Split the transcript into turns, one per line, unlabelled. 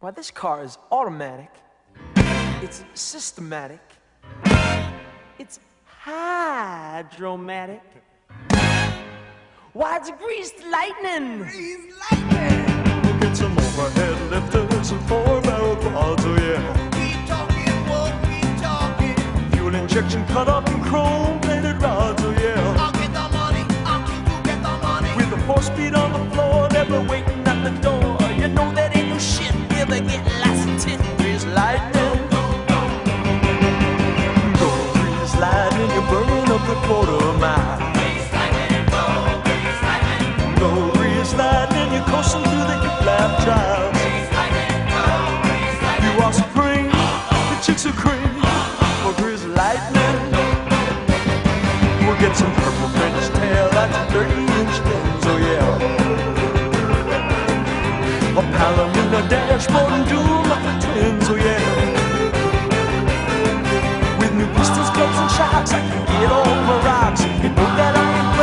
Why, this car is automatic. It's systematic. It's hydromatic. Why, it's greased lightning.
Greased lightning.
We'll get some overhead lifters and four barrel quads, oh yeah.
Keep talking, won't keep talking.
Fuel injection cut up in chrome you're burning up the quarter mile. Go grease lightning, you're coasting through the hip lap trials. You are supreme, the chicks are cream lightning. We'll get some purple French tail, that's a 30 inch lens, oh yeah. A Palomino dashboard and pistons, and shocks, I can get my rocks. You know that I'm